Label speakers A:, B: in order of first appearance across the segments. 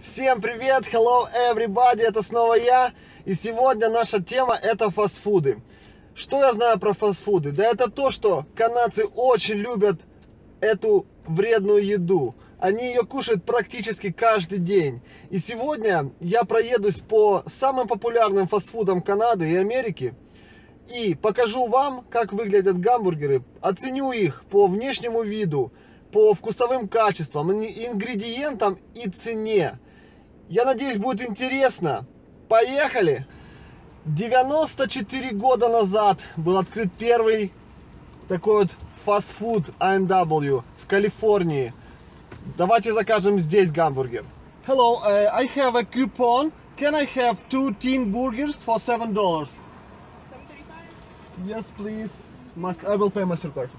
A: Всем привет! Hello everybody! Это снова я. И сегодня наша тема это фастфуды. Что я знаю про фастфуды? Да это то, что канадцы очень любят эту вредную еду. Они ее кушают практически каждый день. И сегодня я проедусь по самым популярным фастфудам Канады и Америки. И покажу вам, как выглядят гамбургеры. Оценю их по внешнему виду, по вкусовым качествам, ингредиентам и цене. Я надеюсь, будет интересно. Поехали! 94 года назад был открыт первый такой вот фастфуд A&W в Калифорнии. Давайте закажем здесь гамбургер. Hello, uh, I have a coupon. Can I have two teen burgers for seven dollars? Yes, please. Must I will pay Mastercard.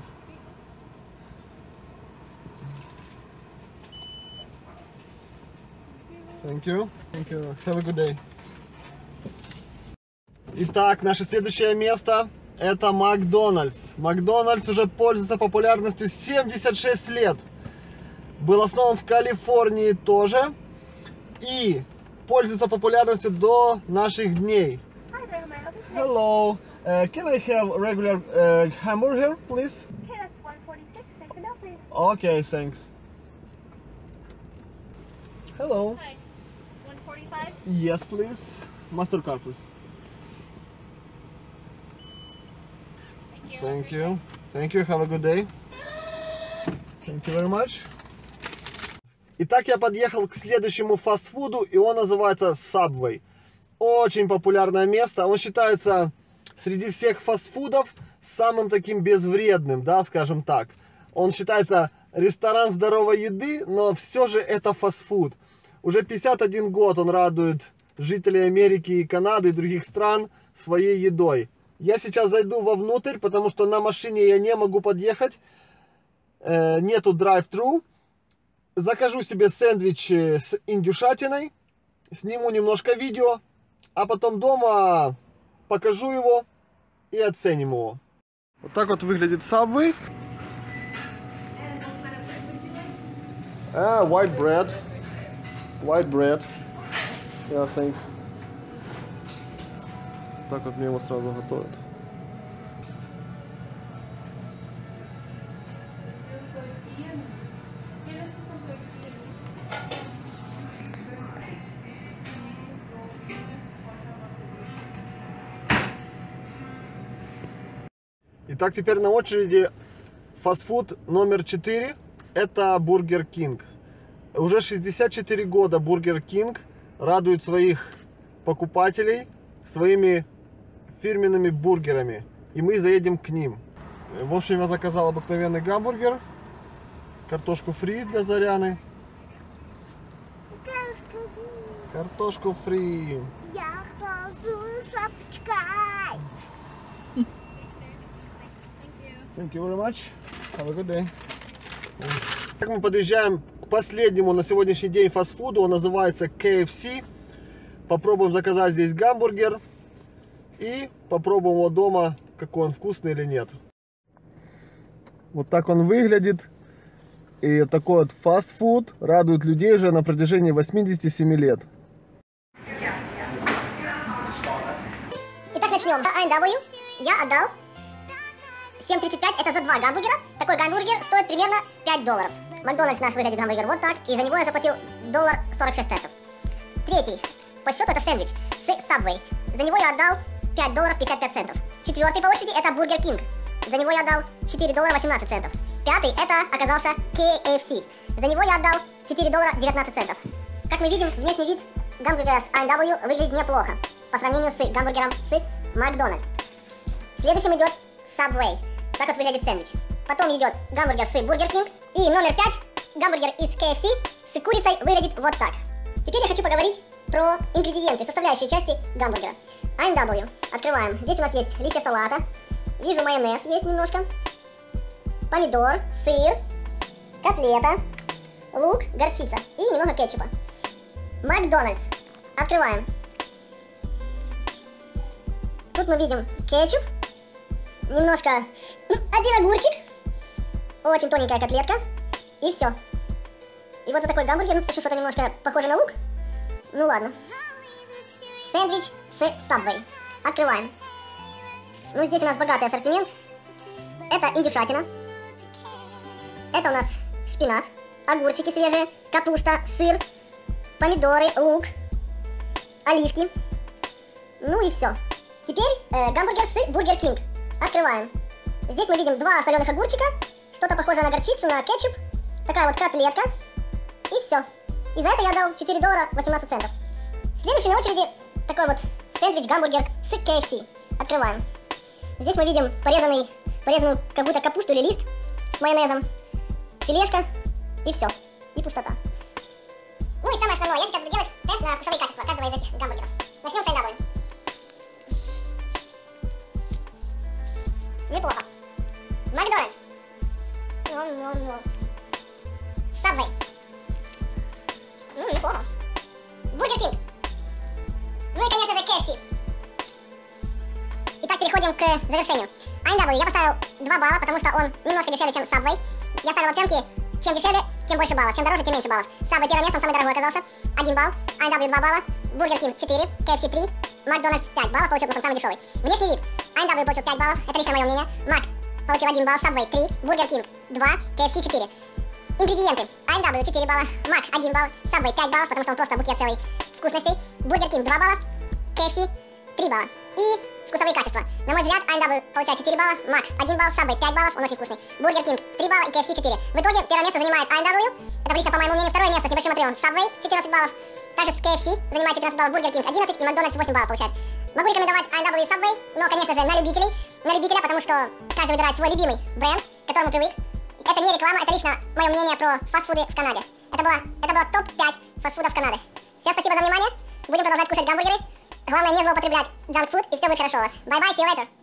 A: Thank you. Thank you. Have a good day. Итак, наше следующее место это Макдональдс. Макдональдс уже пользуется популярностью 76 лет. Был основан в Калифорнии тоже. И пользуется популярностью до наших дней. Hello. Uh, can I have regular uh, hamburger, please?
B: Okay, that's 146. Take a note, please.
A: Okay, thanks. Hello.
B: Hi. 145?
A: Yes, please. Mastercard, please.
B: Thank you.
A: Thank you. Thank you. Have a good day. Thank you very much. Итак, я подъехал к следующему фастфуду, и он называется Subway. Очень популярное место. Он считается среди всех фастфудов самым таким безвредным, да, скажем так. Он считается ресторан здоровой еды, но все же это фастфуд. Уже 51 год он радует жителей Америки и Канады и других стран своей едой. Я сейчас зайду вовнутрь, потому что на машине я не могу подъехать. Э, нету drive-thru. Закажу себе сэндвич э, с индюшатиной. Сниму немножко видео. А потом дома покажу его и оценим его. Вот так вот выглядит Subway. А, white bread. White bread. Yeah, thanks. Так вот мне его сразу готовят. Итак, теперь на очереди фастфуд номер 4. Это Burger King. Уже 64 года Бургер Кинг радует своих покупателей своими фирменными бургерами. И мы заедем к ним. В общем, я заказал обыкновенный гамбургер. Картошку фри для Заряны. Картошку фри.
C: Я хожу шапочкой.
A: Thank you very much. Have a good day. Так мы подъезжаем последнему на сегодняшний день фастфуду. Он называется KFC. Попробуем заказать здесь гамбургер. И попробуем его дома, какой он вкусный или нет. Вот так он выглядит. И такой вот фастфуд радует людей уже на протяжении 87 лет.
D: Итак, начнем. A&W я отдал 7.35, это за два гамбургера. Такой гамбургер стоит примерно 5 долларов. Макдональдс наш выглядит гамбургер вот так, и за него я заплатил доллар 46 центов. Третий по счету это сэндвич с Subway. За него я отдал 5 долларов 55 центов. Четвертый по очереди это Burger King. За него я отдал 4 доллара 18 центов. Пятый это оказался KFC. За него я отдал 4 доллара 19 центов. Как мы видим, внешний вид гамбургера с A&W выглядит неплохо по сравнению с гамбургером с Макдональдс. Следующим идет Subway. Так вот выглядит сэндвич. Потом идет гамбургер с Burger King. И номер 5, гамбургер из KFC с курицей выглядит вот так. Теперь я хочу поговорить про ингредиенты, составляющие части гамбургера. A&W. Открываем. Здесь у нас есть листья салата. Вижу майонез есть немножко. Помидор, сыр, котлета, лук, горчица и немного кетчупа. Макдональдс. Открываем. Тут мы видим кетчуп, немножко, один огурчик, очень тоненькая котлетка, и все. И вот за такой гамбургер, ну, еще что-то немножко похоже на лук, Ну ладно. Сэндвич с Subway. Открываем. Ну, здесь у нас богатый ассортимент. Это индюшатина. Это у нас шпинат, огурчики свежие, капуста, сыр, помидоры, лук, оливки. Ну и все. Теперь э, гамбургер с Burger King. Открываем. Здесь мы видим два соленых огурчика, что-то похожее на горчицу, на кетчуп, такая вот котлетка, и все. И за это я дал 4 доллара 18 центов. Следующий на очереди такой вот сэндвич-гамбургер с KFC. Открываем. Здесь мы видим порезанный, порезанную как будто капусту или лист с майонезом, филешка и все. И пустота. Ну и самое основное, я сейчас буду делать тест на вкусовые качества каждого из этих гамбургеров. К завершению. AMW я поставил 2 балла, потому что он немножко дешевле, чем Subway. Я ставил оценки, чем дешевле, тем больше баллов, чем дороже, тем меньше баллов. Subway первое место, он самый дорогой оказался, 1 балл, AMW 2 балла, Burger King 4, KFC 3, Макдональдс 5 баллов, получил, потому самый дешевый. Внешний вид, AMW получил 5 баллов, это лично мое мнение, Мак получил 1 балл, Subway 3, Burger King 2, KFC 4. Ингредиенты. AMW 4 балла, Мак 1 балл, Subway 5 баллов, потому что он просто букет целый вкусностей, Burger King 2 балла, KFC 3 балла. И вкусовые качества. На мой взгляд, AMW получает 4 балла, Мак 1 балл, Subway 5 баллов, он очень вкусный. Burger King 3 балла и KFC 4. В итоге первое место занимает AMW, это лично по моему мнению второе место с небольшим отрывом. Subway 14 баллов, также с KFC занимает 14 баллов, Burger King 11 и McDonald's 8 баллов получает. Могу рекомендовать AMW и Subway, но, конечно же, на любителей, на любителя, потому что каждый выбирает свой любимый бренд, к которому привык. Это не реклама, это лично мое мнение про фастфуды в Канаде. Это была, это была топ-5 фастфудов Канады. Всем спасибо за внимание. Будем продолжать кушать гамбургеры. Главное не злоупотреблять джанк-фуд, и все будет хорошо у вас. Bye-bye, see you later.